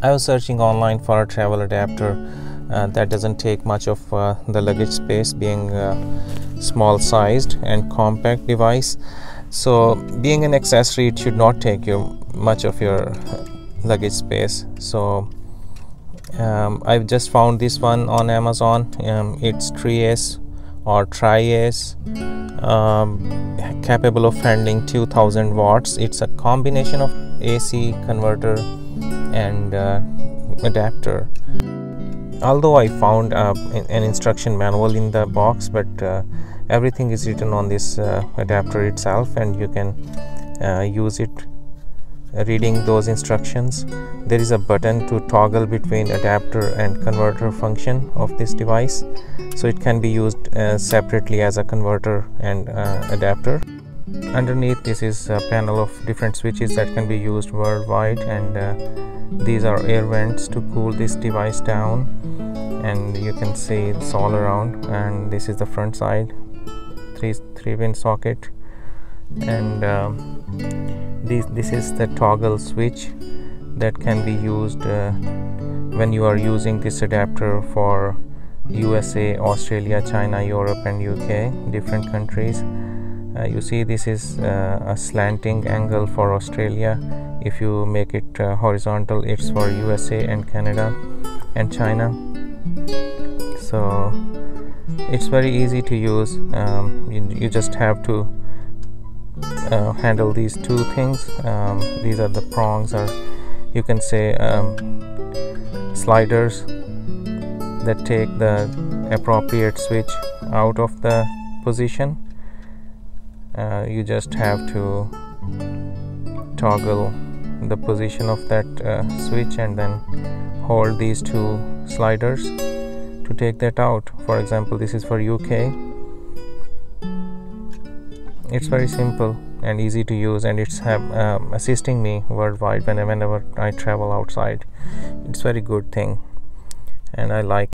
I was searching online for a travel adapter uh, that doesn't take much of uh, the luggage space being a small sized and compact device. So being an accessory it should not take you much of your uh, luggage space. So um, I've just found this one on Amazon. Um, it's TryAce or TryAce um, capable of handling 2000 watts. It's a combination of AC converter and uh, adapter. Although I found uh, an instruction manual in the box but uh, everything is written on this uh, adapter itself and you can uh, use it reading those instructions. There is a button to toggle between adapter and converter function of this device. So it can be used uh, separately as a converter and adapter underneath this is a panel of different switches that can be used worldwide and uh, these are air vents to cool this device down and you can see it's all around and this is the front side three three pin socket and um, this this is the toggle switch that can be used uh, when you are using this adapter for USA, Australia, China, Europe and UK different countries uh, you see this is uh, a slanting angle for Australia. If you make it uh, horizontal it's for USA and Canada and China. So it's very easy to use. Um, you, you, just have to uh, handle these two things. Um, these are the prongs or you can say um, sliders that take the appropriate switch out of the position uh, you just have to toggle the position of that uh, switch and then hold these two sliders to take that out. For example this is for UK it's very simple and easy to use and it's um, assisting me worldwide whenever I travel outside. It's very good thing and I like